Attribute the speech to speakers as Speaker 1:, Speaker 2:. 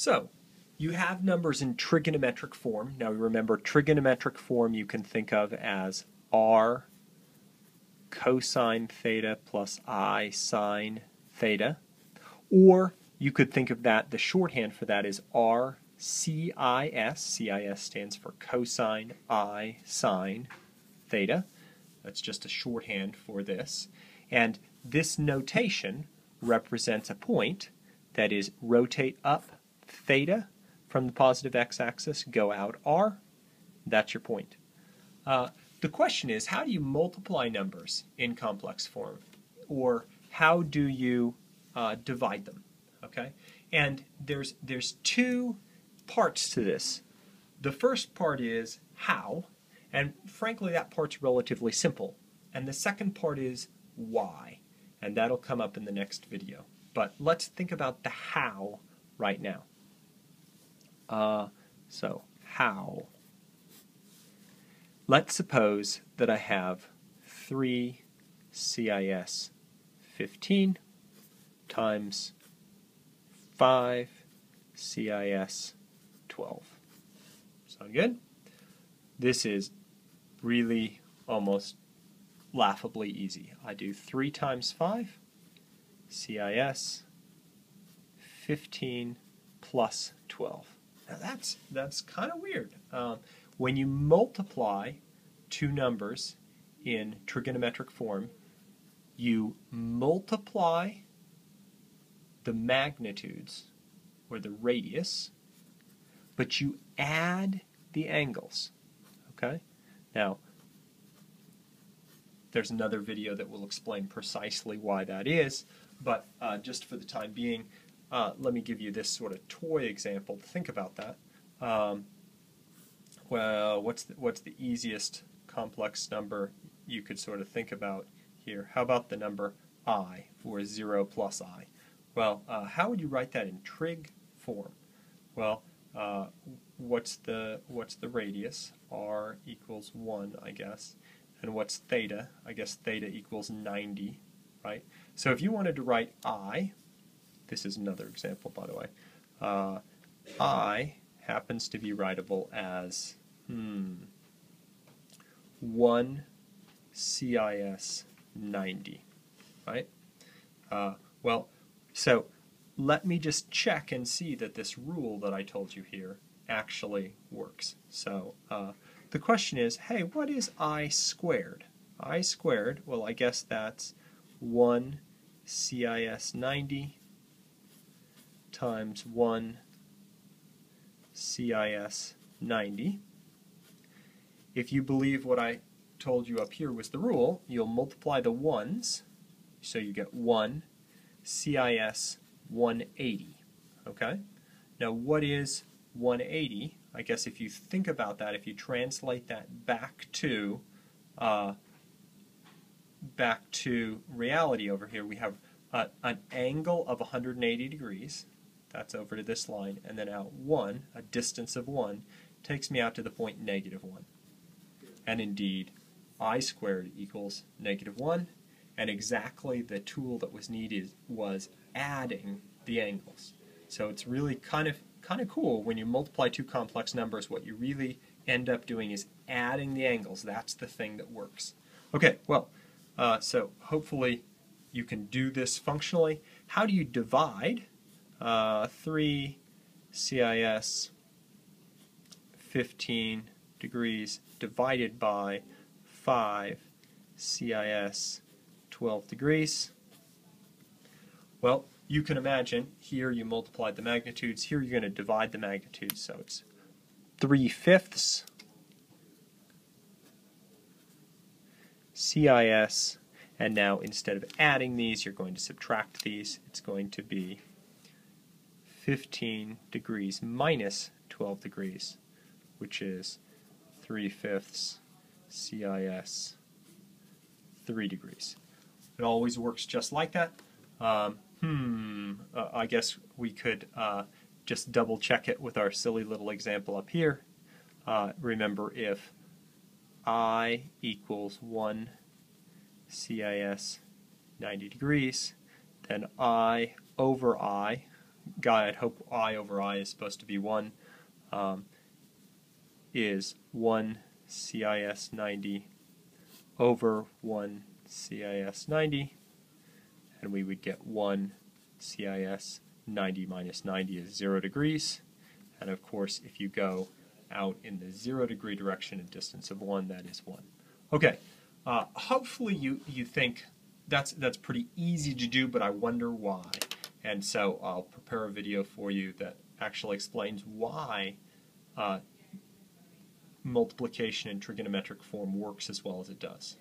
Speaker 1: So, you have numbers in trigonometric form. Now remember, trigonometric form you can think of as r cosine theta plus i sine theta. Or you could think of that, the shorthand for that is r CIS. CIS stands for cosine I sine theta. That's just a shorthand for this. And this notation represents a point that is rotate up theta from the positive x-axis, go out r. That's your point. Uh, the question is, how do you multiply numbers in complex form? Or how do you uh, divide them? Okay, and there's there's two parts to this. The first part is how, and frankly, that part's relatively simple. And the second part is why, and that'll come up in the next video. But let's think about the how right now. Uh, so, how? Let's suppose that I have 3 CIS 15 times 5 CIS 12. Sound good? This is really almost laughably easy. I do 3 times 5, CIS, 15 plus 12. Now that's, that's kind of weird. Um, when you multiply two numbers in trigonometric form, you multiply the magnitudes, or the radius, but you add the angles. Okay? Now, there's another video that will explain precisely why that is, but uh, just for the time being, uh, let me give you this sort of toy example to think about that. Um, well, what's the, what's the easiest complex number you could sort of think about here? How about the number i, or 0 plus i? Well, uh, how would you write that in trig form? Well, uh, what's the what's the radius? r equals 1, I guess. And what's theta? I guess theta equals 90, right? So if you wanted to write i, this is another example, by the way, uh, i happens to be writable as hmm, 1 CIS 90, right? Uh, well, so let me just check and see that this rule that I told you here actually works. So uh, the question is, hey, what is i squared? i squared, well, I guess that's 1 CIS 90 times 1 CIS 90. If you believe what I told you up here was the rule, you'll multiply the 1's, so you get 1 CIS 180. Okay? Now, what is 180? I guess if you think about that, if you translate that back to uh, back to reality over here, we have uh, an angle of 180 degrees. That's over to this line, and then out 1, a distance of 1, takes me out to the point negative 1. And indeed, i squared equals negative 1, and exactly the tool that was needed was adding the angles. So it's really kind of kind of cool when you multiply two complex numbers what you really end up doing is adding the angles. That's the thing that works. Okay, well, uh, so hopefully you can do this functionally. How do you divide uh, 3 CIS 15 degrees divided by 5 CIS 12 degrees? Well, you can imagine here you multiply the magnitudes, here you're going to divide the magnitudes, so it's 3 fifths CIS, and now instead of adding these, you're going to subtract these. It's going to be 15 degrees minus 12 degrees, which is 3 fifths CIS 3 degrees. It always works just like that. Um, hmm, uh, I guess we could uh, just double check it with our silly little example up here. Uh, remember if I equals 1 CIS 90 degrees, then I over I guy, I'd hope I over I is supposed to be 1, um, is 1 CIS 90 over 1 CIS 90, and we would get 1 CIS 90 minus 90 is 0 degrees. And of course, if you go out in the 0 degree direction, a distance of 1, that is 1. Okay, uh, hopefully you, you think that's, that's pretty easy to do, but I wonder why. And so I'll prepare a video for you that actually explains why uh, multiplication in trigonometric form works as well as it does.